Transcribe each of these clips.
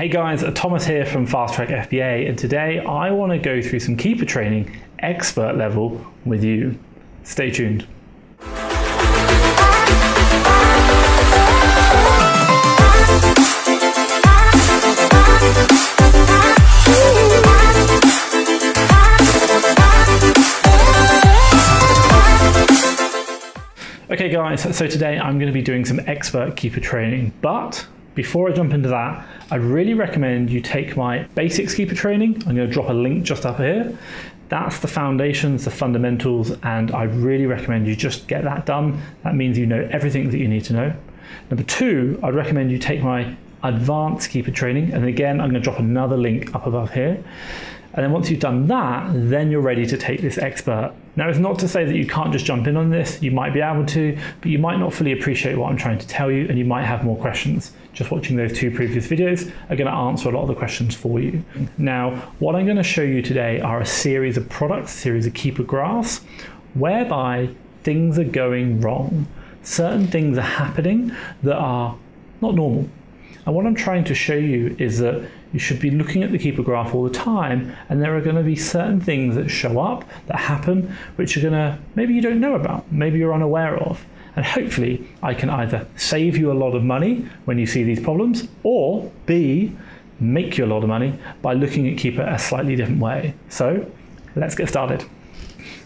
Hey guys, Thomas here from Fast Track FBA, and today I want to go through some Keepa training expert level with you. Stay tuned. Okay guys, so today I'm going to be doing some expert Keepa training, but before I jump into that, I'd really recommend you take my basics Keepa training. I'm going to drop a link just up here. That's the foundations, the fundamentals, and I really recommend you just get that done. That means you know everything that you need to know. Number two, I'd recommend you take my advanced Keepa training, and again, I'm going to drop another link up above here. And then once you've done that, then you're ready to take this expert. Now, it's not to say that you can't just jump in on this. You might be able to, but you might not fully appreciate what I'm trying to tell you, and you might have more questions. Just watching those two previous videos are going to answer a lot of the questions for you. Now, what I'm going to show you today are a series of products, a series of Keepa graphs, whereby things are going wrong. Certain things are happening that are not normal. And what I'm trying to show you is that you should be looking at the Keepa graph all the time, and there are going to be certain things that show up, that happen, which are going to maybe you don't know about, maybe you're unaware of. And hopefully, I can either save you a lot of money when you see these problems, or B, make you a lot of money by looking at Keepa a slightly different way. So, let's get started.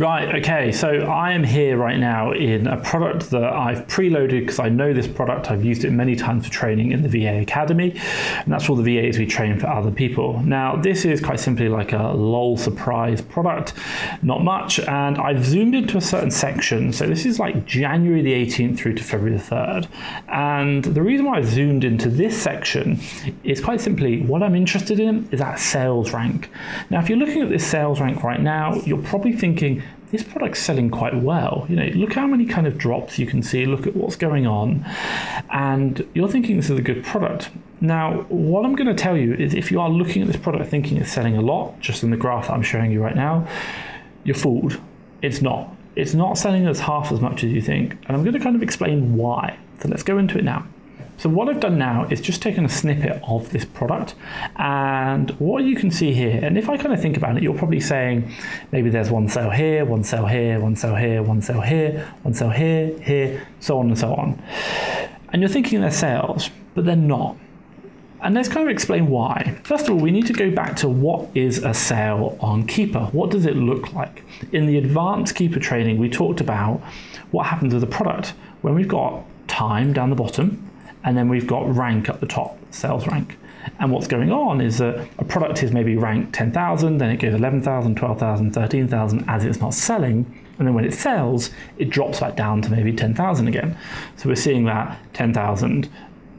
Right, okay, so I am here right now in a product that I've preloaded because I know this product, I've used it many times for training in the VA Academy, and that's all the VAs we train for other people. Now, this is quite simply like a lol surprise product, not much, and I've zoomed into a certain section, so this is like January the 18th through to February the 3rd, and the reason why I've zoomed into this section is quite simply what I'm interested in is that sales rank. Now, if you're looking at this sales rank right now, you're probably thinking, this product's selling quite well. You know, look how many kind of drops you can see, look at what's going on, and you're thinking this is a good product. Now, what I'm going to tell you is if you are looking at this product thinking it's selling a lot, just in the graph that I'm showing you right now, you're fooled. It's not. It's not selling as half as much as you think, and I'm going to kind of explain why. So let's go into it now. So what I've done now is just taken a snippet of this product and what you can see here, and if I kind of think about it, you're probably saying maybe there's one cell here, one cell here, one cell here, one cell here, one cell here, here, so on and so on. And you're thinking they're sales, but they're not. And let's kind of explain why. First of all, we need to go back to what is a sale on Keepa? What does it look like? In the advanced Keepa training, we talked about what happens with the product when we've got time down the bottom, and then we've got rank at the top, sales rank. And what's going on is that a product is maybe ranked 10,000, then it goes 11,000, 12,000, 13,000 as it's not selling. And then when it sells, it drops back down to maybe 10,000 again. So we're seeing that 10,000,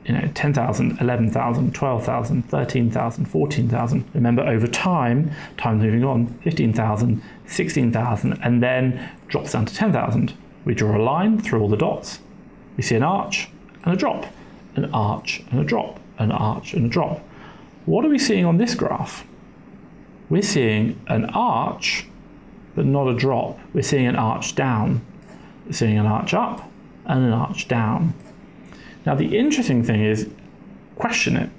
you know, 10,000, 11,000, 12,000, 13,000, 14,000. Remember, over time, time's moving on, 15,000, 16,000, and then drops down to 10,000. We draw a line through all the dots. We see an arch and a drop an arch and a drop, an arch and a drop. What are we seeing on this graph? We're seeing an arch, but not a drop. We're seeing an arch down. We're seeing an arch up and an arch down. Now, the interesting thing is question it.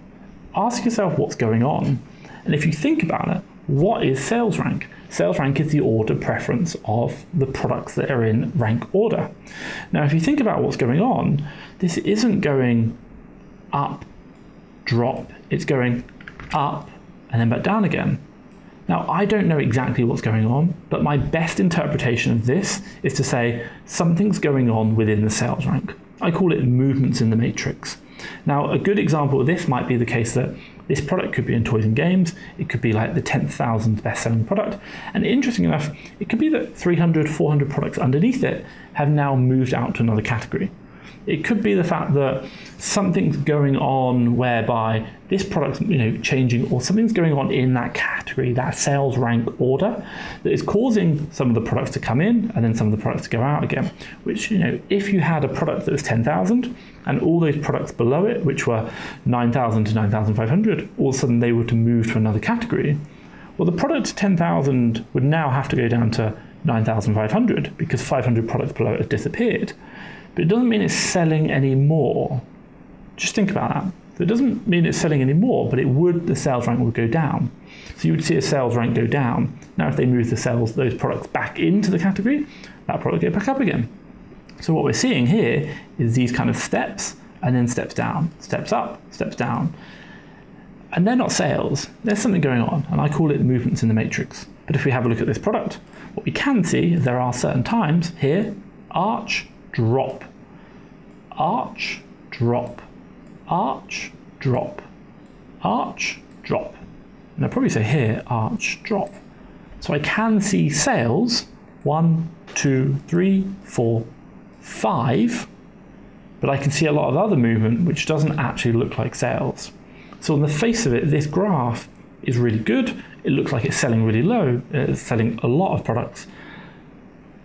Ask yourself what's going on. And if you think about it, what is sales rank? Sales rank is the order preference of the products that are in rank order. Now, if you think about what's going on, this isn't going up, drop, it's going up and then back down again. Now, I don't know exactly what's going on, but my best interpretation of this is to say something's going on within the sales rank. I call it movements in the matrix. Now, a good example of this might be the case that this product could be in toys and games, it could be like the 10,000th best selling product, and interesting enough, it could be that 300, 400 products underneath it have now moved out to another category. It could be the fact that something's going on whereby this product's you know changing or something's going on in that category, that sales rank order that is causing some of the products to come in and then some of the products to go out again. Which, you know, if you had a product that was 10,000 and all those products below it, which were 9,000 to 9,500, all of a sudden they were to move to another category. Well, the product 10,000 would now have to go down to 9,500 because 500 products below it have disappeared but it doesn't mean it's selling anymore. Just think about that. It doesn't mean it's selling anymore, but it would, the sales rank would go down. So you would see a sales rank go down. Now, if they move the sales, those products back into the category, that product get back up again. So what we're seeing here is these kind of steps and then steps down, steps up, steps down. And they're not sales, there's something going on, and I call it movements in the matrix. But if we have a look at this product, what we can see is there are certain times here, arch, drop, arch, drop, arch, drop, arch, drop. And I'll probably say here, arch, drop. So I can see sales, one, two, three, four, five, but I can see a lot of other movement which doesn't actually look like sales. So on the face of it, this graph is really good. It looks like it's selling really low, it's selling a lot of products.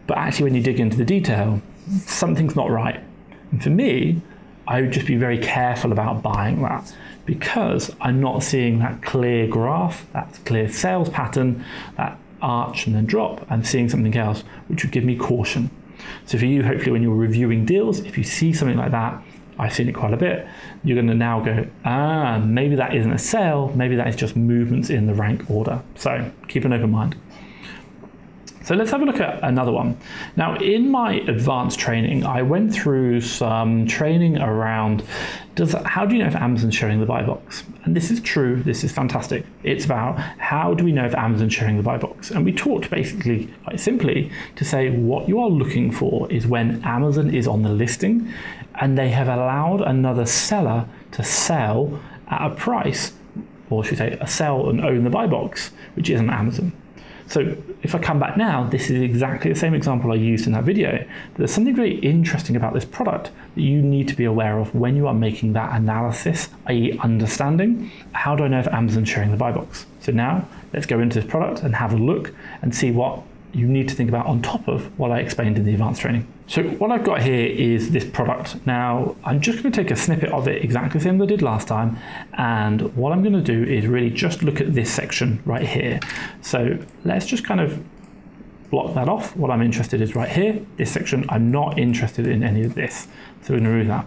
But actually when you dig into the detail, something's not right. And for me, I would just be very careful about buying that because I'm not seeing that clear graph, that clear sales pattern, that arch and then drop. I'm seeing something else, which would give me caution. So for you, hopefully when you're reviewing deals, if you see something like that, I've seen it quite a bit, you're going to now go, ah, maybe that isn't a sale, maybe that is just movements in the rank order. So keep an open mind. So let's have a look at another one. Now, in my advanced training, I went through some training around does how do you know if Amazon's sharing the buy box? And this is true, this is fantastic. It's about how do we know if Amazon's sharing the buy box? And we talked basically quite simply to say what you are looking for is when Amazon is on the listing and they have allowed another seller to sell at a price, or should we say, a sell and own the buy box, which isn't Amazon. So if I come back now, this is exactly the same example I used in that video. There's something very interesting about this product that you need to be aware of when you are making that analysis, i.e. understanding. How do I know if Amazon's sharing the buy box? So now let's go into this product and have a look and see what you need to think about on top of what I explained in the advanced training. So what I've got here is this product. Now I'm just going to take a snippet of it exactly the same as I did last time and what I'm going to do is really just look at this section right here. So let's just kind of block that off. What I'm interested is right here, this section. I'm not interested in any of this. So we're to remove that.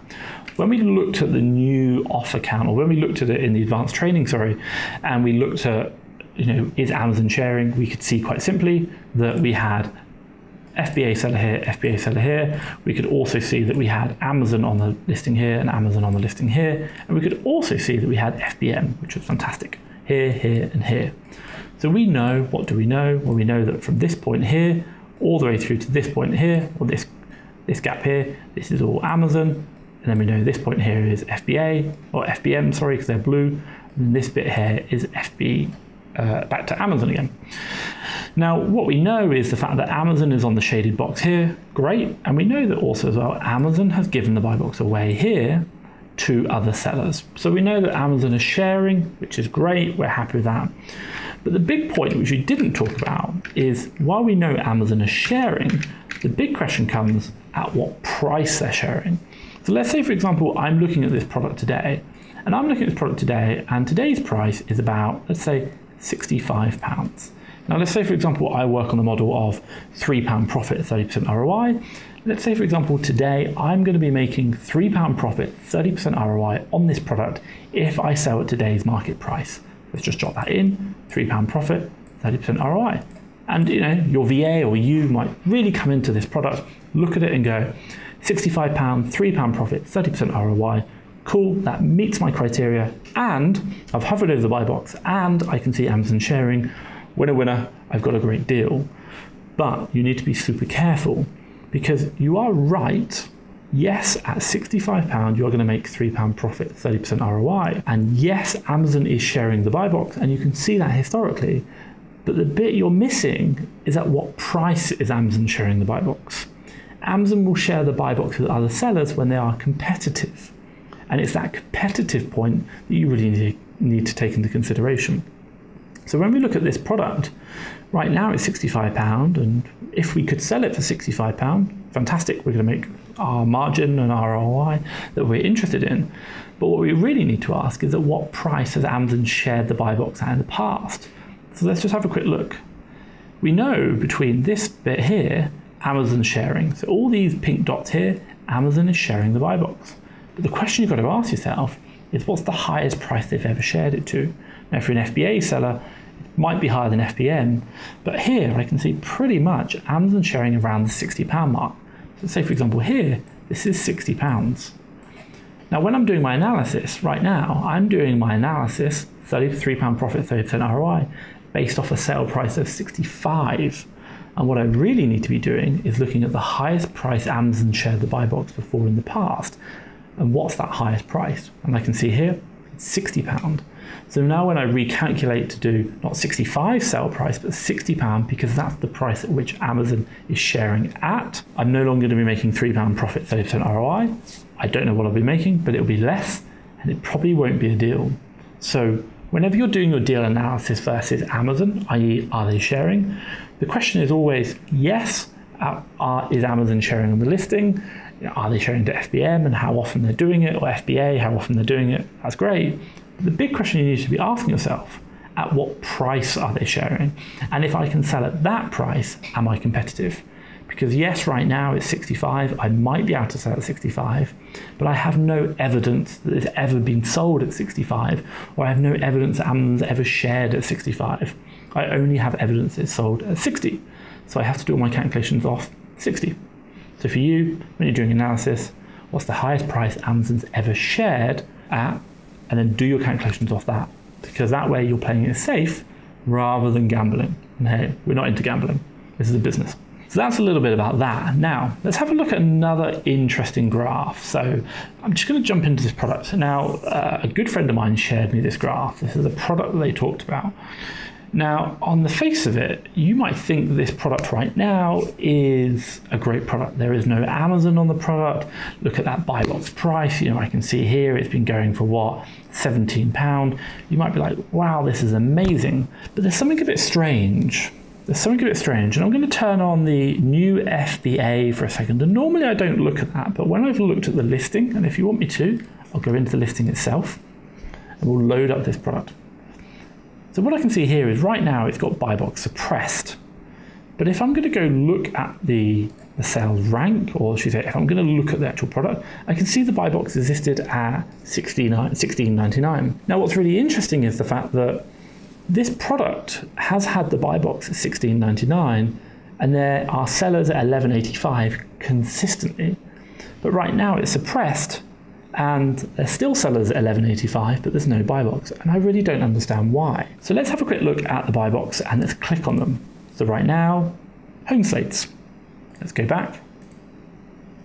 When we looked at the new offer count, or when we looked at it in the advanced training, sorry, and we looked at you know, is Amazon sharing? We could see quite simply that we had FBA seller here, FBA seller here. We could also see that we had Amazon on the listing here and Amazon on the listing here. And we could also see that we had FBM, which was fantastic, here, here, and here. So we know, what do we know? Well, we know that from this point here, all the way through to this point here, or this, this gap here, this is all Amazon. And then we know this point here is FBA, or FBM, sorry, because they're blue. And this bit here is FB, uh, back to Amazon again. Now, what we know is the fact that Amazon is on the shaded box here, great, and we know that also as well, Amazon has given the buy box away here to other sellers. So we know that Amazon is sharing, which is great, we're happy with that. But the big point which we didn't talk about is while we know Amazon is sharing, the big question comes at what price they're sharing. So let's say, for example, I'm looking at this product today, and I'm looking at this product today, and today's price is about, let's say, £65. Now, let's say, for example, I work on the model of £3 profit, 30% ROI. Let's say, for example, today I'm going to be making £3 profit, 30% ROI on this product if I sell at today's market price. Let's just jot that in £3 profit, 30% ROI. And you know, your VA or you might really come into this product, look at it and go, £65, £3 profit, 30% ROI, cool, that meets my criteria, and I've hovered over the buy box, and I can see Amazon sharing, winner, winner, I've got a great deal. But you need to be super careful because you are right. Yes, at £65, you're going to make £3 profit, 30% ROI. And yes, Amazon is sharing the buy box, and you can see that historically. But the bit you're missing is at what price is Amazon sharing the buy box? Amazon will share the buy box with other sellers when they are competitive. And it's that competitive point that you really need to take into consideration. So when we look at this product, right now it's £65, and if we could sell it for £65, fantastic, we're going to make our margin and our ROI that we're interested in. But what we really need to ask is at what price has Amazon shared the buy box at in the past? So let's just have a quick look. We know between this bit here, Amazon sharing. So all these pink dots here, Amazon is sharing the buy box. The question you've got to ask yourself is what's the highest price they've ever shared it to. Now, you're an FBA seller, it might be higher than FBM, but here I can see pretty much Amazon sharing around the £60 mark. So, say for example, here, this is £60. Now, when I'm doing my analysis right now, I'm doing my analysis £33 profit, 30% ROI, based off a sale price of 65 and what I really need to be doing is looking at the highest price Amazon shared the buy box before in the past. And what's that highest price? And I can see here, it's £60. So now when I recalculate to do not 65 sale price, but 60 pound, because that's the price at which Amazon is sharing at, I'm no longer going to be making three pound profit, 30% ROI. I don't know what I'll be making, but it'll be less and it probably won't be a deal. So whenever you're doing your deal analysis versus Amazon, i.e., are they sharing? The question is always yes, uh, is Amazon sharing on the listing? Are they sharing to FBM and how often they're doing it, or FBA, how often they're doing it? That's great. But the big question you need to be asking yourself at what price are they sharing? And if I can sell at that price, am I competitive? Because yes, right now it's 65. I might be able to sell at 65, but I have no evidence that it's ever been sold at 65, or I have no evidence that Amazon's ever shared at 65. I only have evidence it's sold at 60. So I have to do all my calculations off 60. So for you, when you're doing analysis, what's the highest price Amazon's ever shared at, and then do your calculations off that. Because that way you're playing it safe rather than gambling. And hey, we're not into gambling. This is a business. So that's a little bit about that. Now, let's have a look at another interesting graph. So I'm just going to jump into this product. Now, uh, a good friend of mine shared me this graph. This is a product that they talked about. Now, on the face of it, you might think this product right now is a great product. There is no Amazon on the product. Look at that buy box price. You know, I can see here it's been going for what, 17 pound. You might be like, wow, this is amazing. But there's something a bit strange. There's something a bit strange, and I'm going to turn on the new FBA for a second. And normally I don't look at that, but when I've looked at the listing, and if you want me to, I'll go into the listing itself, and we'll load up this product. So what I can see here is right now it's got buy box suppressed. But if I'm going to go look at the, the sales rank, or should I say, if I'm going to look at the actual product, I can see the buy box existed at 16.99. Now, what's really interesting is the fact that this product has had the buy box at 16.99, and there are sellers at 11.85 consistently. But right now it's suppressed and they're still sellers at 11.85 but there's no buy box and I really don't understand why. So let's have a quick look at the buy box and let's click on them. So right now, home slates. Let's go back.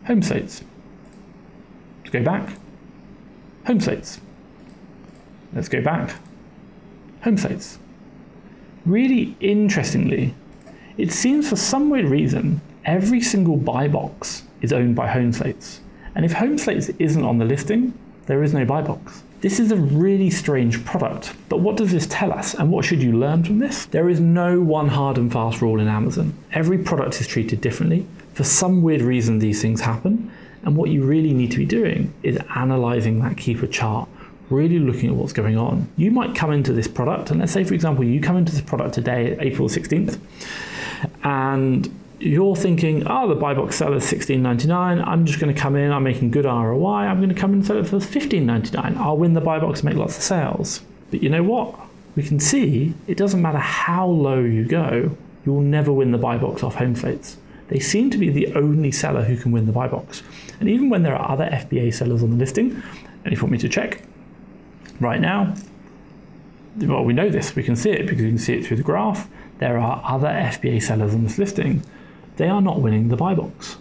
Home slates. Let's go back. Home slates. Let's go back. Home slates. Really interestingly, it seems for some weird reason every single buy box is owned by home slates. And if home slates isn't on the listing, there is no buy box. This is a really strange product, but what does this tell us and what should you learn from this? There is no one hard and fast rule in Amazon. Every product is treated differently. For some weird reason, these things happen. And what you really need to be doing is analyzing that Keepa chart, really looking at what's going on. You might come into this product, and let's say, for example, you come into this product today, April 16th, and you're thinking, oh, the buy box seller is 16.99. I'm just going to come in. I'm making good ROI. I'm going to come in and sell it for 15.99. I'll win the buy box, make lots of sales. But you know what? We can see it doesn't matter how low you go, you'll never win the buy box off home slates. They seem to be the only seller who can win the buy box. And even when there are other FBA sellers on the listing, and if you want me to check, right now, well, we know this. We can see it because you can see it through the graph. There are other FBA sellers on this listing they are not winning the buy box.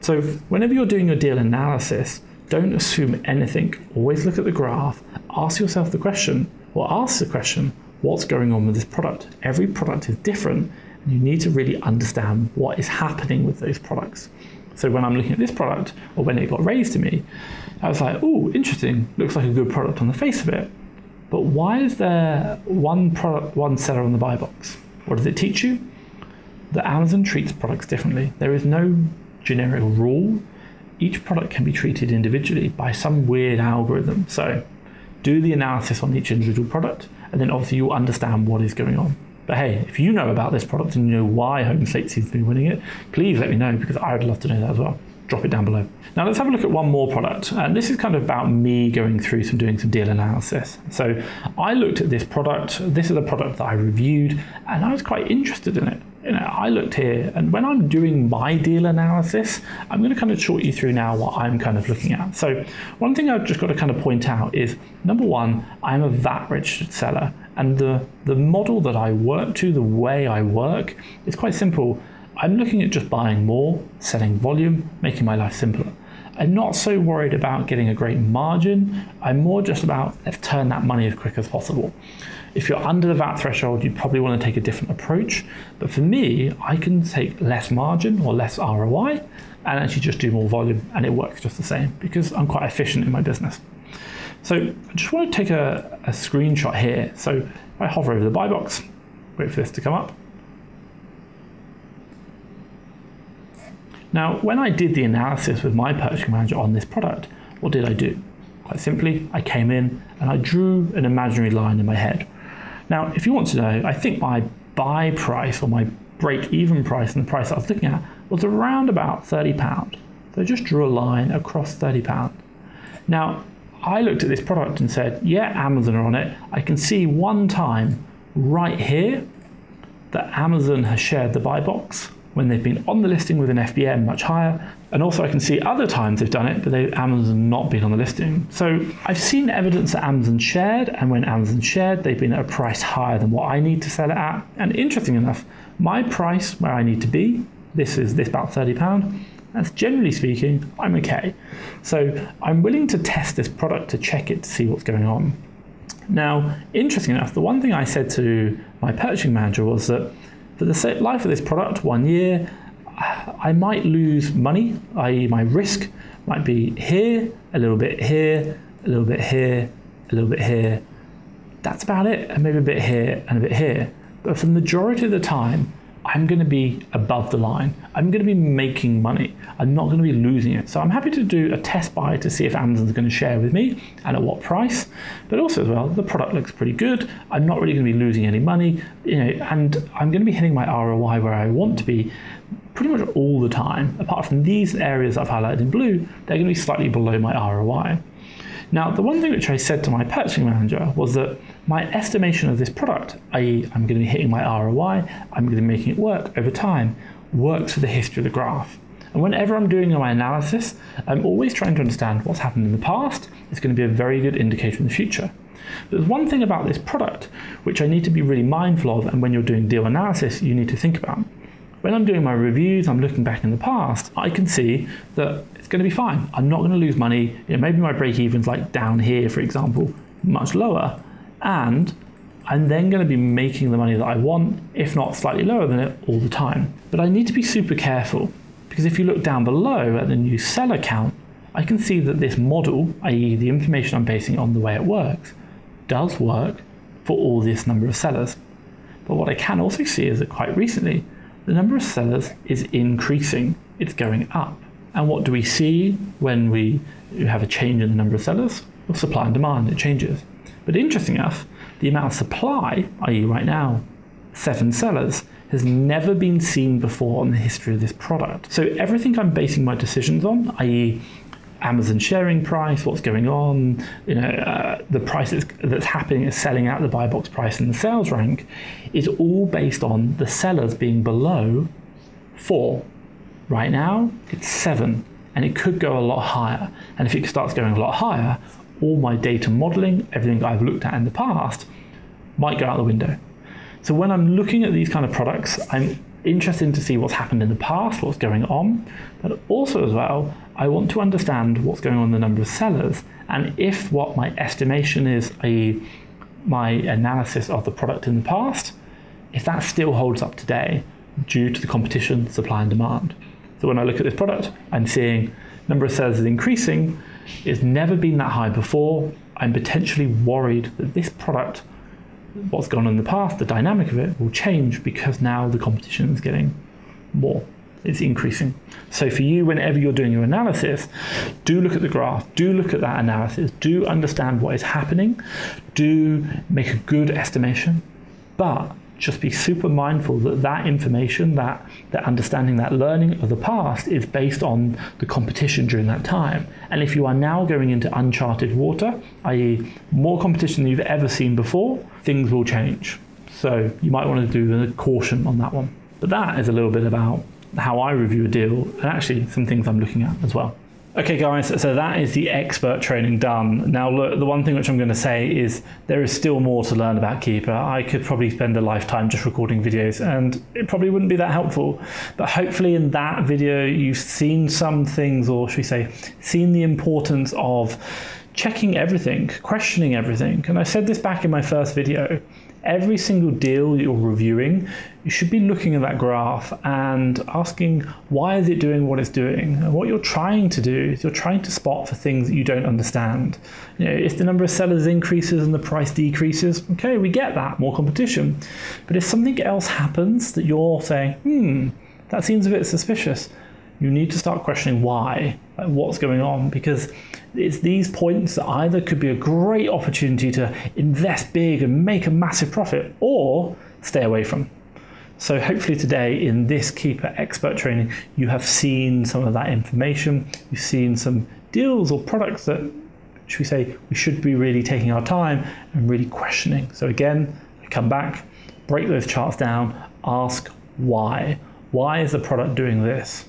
So whenever you're doing your deal analysis, don't assume anything. Always look at the graph, ask yourself the question, or ask the question, what's going on with this product? Every product is different, and you need to really understand what is happening with those products. So when I'm looking at this product, or when it got raised to me, I was like, oh, interesting, looks like a good product on the face of it. But why is there one product, one seller on the buy box? What does it teach you? That Amazon treats products differently. There is no generic rule. Each product can be treated individually by some weird algorithm. So do the analysis on each individual product, and then obviously you'll understand what is going on. But hey, if you know about this product and you know why Home Slate seems to be winning it, please let me know because I would love to know that as well. drop it down below. Now let's have a look at one more product. And this is kind of about me going through some doing some deal analysis. So I looked at this product. This is a product that I reviewed and I was quite interested in it. You know, I looked here and when I'm doing my deal analysis, I'm going to kind of talk you through now what I'm kind of looking at. So one thing I've just got to kind of point out is number one, I'm a VAT registered seller and the, the model that I work to, the way I work, is quite simple. I'm looking at just buying more, selling volume, making my life simpler. I'm not so worried about getting a great margin. I'm more just about let's turn that money as quick as possible. If you're under the VAT threshold, you probably want to take a different approach. But for me, I can take less margin or less ROI and actually just do more volume, and it works just the same because I'm quite efficient in my business. So I just want to take a, a screenshot here. So I hover over the buy box, wait for this to come up. Now, when I did the analysis with my purchasing manager on this product, what did I do? Quite simply, I came in and I drew an imaginary line in my head. Now, if you want to know, I think my buy price or my break even price and the price I was looking at was around about £30. So I just drew a line across £30. Now, I looked at this product and said, yeah, Amazon are on it. I can see one time right here that Amazon has shared the buy box when they've been on the listing with an FBM much higher. And also I can see other times they've done it, but they, Amazon not been on the listing. So I've seen evidence that Amazon shared, and when Amazon shared, they've been at a price higher than what I need to sell it at. And interesting enough, my price where I need to be, this is this about £30, that's generally speaking, I'm okay. So I'm willing to test this product to check it to see what's going on. Now, interesting enough, the one thing I said to my purchasing manager was that for the life of this product, one year, I might lose money, i.e., my risk might be here, a little bit here, a little bit here, a little bit here. That's about it, and maybe a bit here and a bit here. But for the majority of the time, I'm going to be above the line. I'm going to be making money. I'm not going to be losing it. So I'm happy to do a test buy to see if Amazon's going to share with me and at what price. But also as well, the product looks pretty good. I'm not really going to be losing any money, you know, and I'm going to be hitting my ROI where I want to be pretty much all the time. Apart from these areas I've highlighted in blue, they're going to be slightly below my ROI. Now, the one thing which I said to my purchasing manager was that my estimation of this product, i.e., I'm going to be hitting my ROI, I'm going to be making it work over time, works for the history of the graph. And whenever I'm doing my analysis, I'm always trying to understand what's happened in the past. It's going to be a very good indicator in the future. But there's one thing about this product which I need to be really mindful of, and when you're doing deal analysis, you need to think about. When I'm doing my reviews, I'm looking back in the past, I can see that it's going to be fine. I'm not going to lose money. You know, maybe my break even's like down here, for example, much lower. And I'm then going to be making the money that I want, if not slightly lower than it, all the time. But I need to be super careful because if you look down below at the new seller count, I can see that this model, i.e., the information I'm basing on the way it works, does work for all this number of sellers. But what I can also see is that quite recently, the number of sellers is increasing, it's going up. And what do we see when we have a change in the number of sellers? Well, supply and demand, it changes. But interesting enough, the amount of supply, i.e., right now, seven sellers, has never been seen before in the history of this product. So everything I'm basing my decisions on, i.e., Amazon sharing price, what's going on, you know, uh, the price that's, happening is selling out the buy box price in the sales rank, is all based on the sellers being below four. Right now, it's seven, and it could go a lot higher. And if it starts going a lot higher, all my data modeling, everything I've looked at in the past, might go out the window. So when I'm looking at these kind of products, I'm interested to see what's happened in the past, what's going on, but also as well, I want to understand what's going on in the number of sellers and if what my estimation is, i.e., my analysis of the product in the past, if that still holds up today due to the competition, supply and demand. So when I look at this product, I'm seeing number of sellers is increasing. It's never been that high before. I'm potentially worried that this product what's gone on in the past, the dynamic of it will change because now the competition is getting more. It's increasing. So for you, whenever you're doing your analysis, do look at the graph, do look at that analysis, do understand what is happening, do make a good estimation, but just be super mindful that that information, that, that understanding, that learning of the past is based on the competition during that time. And if you are now going into uncharted water, i.e., more competition than you've ever seen before, things will change. So you might want to do a caution on that one. But that is a little bit about how I review a deal and actually some things I'm looking at as well. Okay, guys, so that is the expert training done. Now, look, the one thing which I'm going to say is there is still more to learn about Keepa. I could probably spend a lifetime just recording videos and it probably wouldn't be that helpful. But hopefully, in that video, you've seen some things, or should we say, seen the importance of checking everything, questioning everything. And I said this back in my first video every single deal you're reviewing, you should be looking at that graph and asking why is it doing what it's doing? And what you're trying to do is you're trying to spot for things that you don't understand. You know, if the number of sellers increases and the price decreases, okay, we get that, more competition. But if something else happens that you're saying, hmm, that seems a bit suspicious, you need to start questioning why, like what's going on, because it's these points that either could be a great opportunity to invest big and make a massive profit or stay away from. So hopefully today in this Keepa expert training, you have seen some of that information. You've seen some deals or products that, should we say, we should be really taking our time and really questioning. So again, come back, break those charts down, ask why. Why is the product doing this?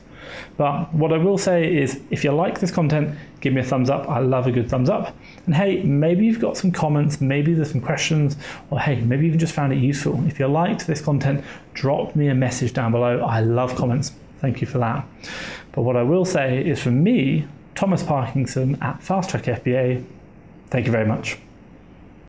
But what I will say is if you like this content, give me a thumbs up. I love a good thumbs up. And hey, maybe you've got some comments, maybe there's some questions, or hey, maybe you've just found it useful. If you liked this content, drop me a message down below. I love comments. Thank you for that. But what I will say is for me, Thomas Parkinson at Fast Track FBA, thank you very much.